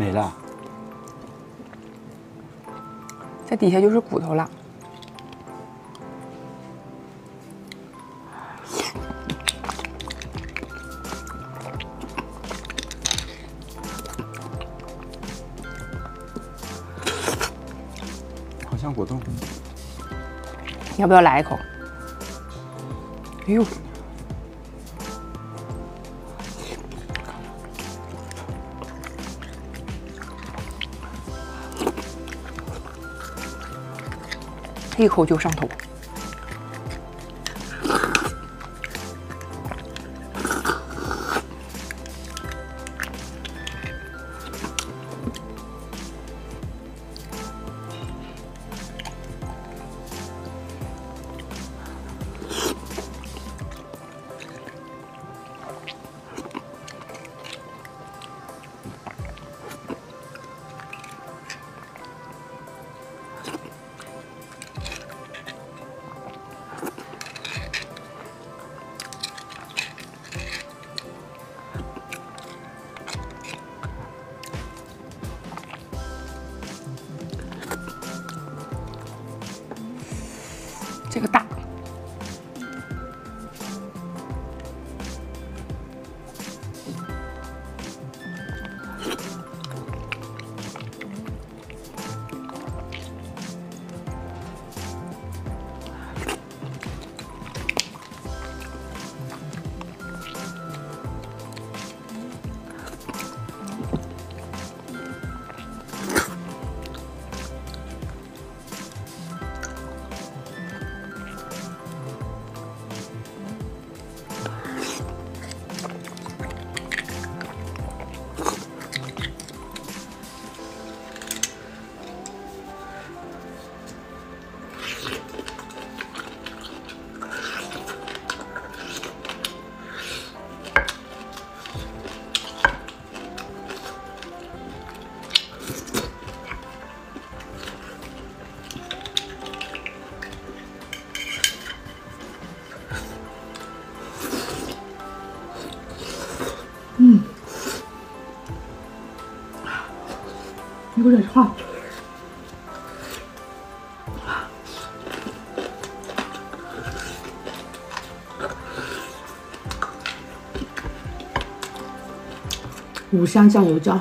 没了。在底下就是骨头了。好像果冻。要不要来一口？哎呦！一口就上头。这个大，有点烫。五香酱油椒。